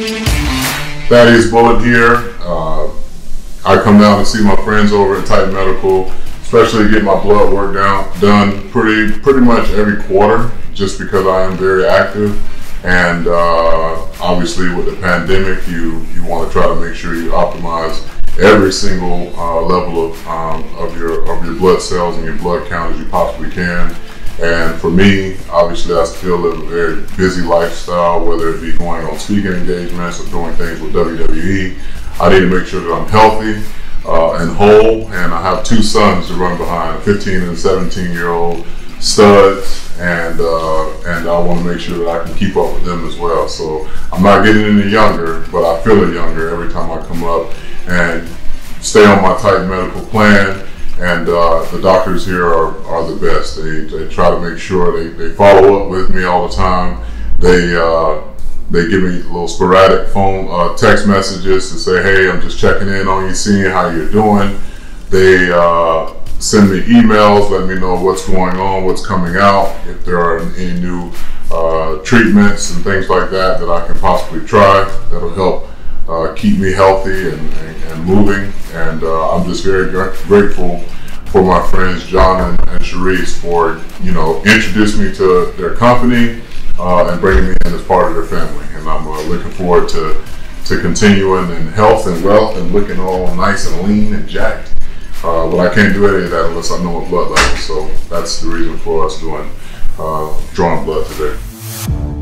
Thaddeus Bullard here. Uh, I come down to see my friends over at Titan Medical, especially to get my blood work down done pretty pretty much every quarter, just because I am very active. And uh, obviously, with the pandemic, you you want to try to make sure you optimize every single uh, level of um, of your of your blood cells and your blood count as you possibly can. And for me, obviously, I still live a very busy lifestyle, whether it be going on speaking engagements or doing things with WWE. I need to make sure that I'm healthy uh, and whole, and I have two sons to run behind, 15 and 17 year old studs, and uh, and I want to make sure that I can keep up with them as well. So I'm not getting any younger, but I feel it younger every time I come up and stay on my Titan medical plan and uh, the doctors here are, are the best. They, they try to make sure they, they follow up with me all the time. They uh, they give me little sporadic phone uh, text messages to say, hey, I'm just checking in on you, seeing how you're doing. They uh, send me emails, let me know what's going on, what's coming out, if there are any new uh, treatments and things like that that I can possibly try that'll help uh, keep me healthy and, and, and moving. And uh, I'm just very gr- grateful for my friends John and, and Sharice for you know introducing me to their company uh, and bringing me in as part of their family. And I'm uh, looking forward to to continuing in health and wealth and looking all nice and lean and jacked. Uh, but I can't do any of that unless I know my blood level. So that's the reason for us doing uh, drawing blood today.